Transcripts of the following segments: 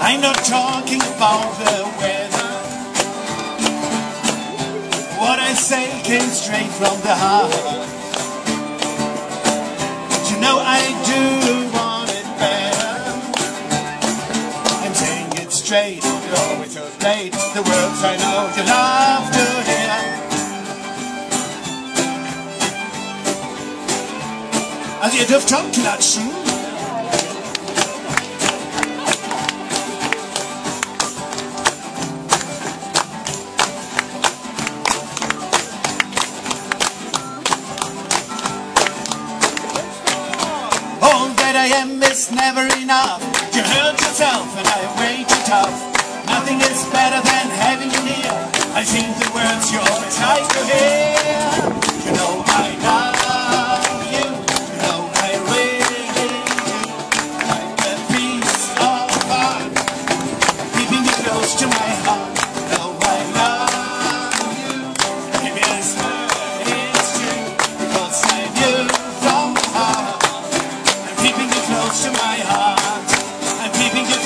I'm not talking about the weather. What I say came straight from the heart. But you know I do want it better. I'm saying it straight, you're always so late. The words I know you love to hear. Als ihr dürft schon klatschen. Am is never enough. You hurt yourself and I am way too tough. Nothing is better than having you near. I sing the words you always like to hear.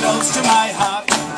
Close to my heart.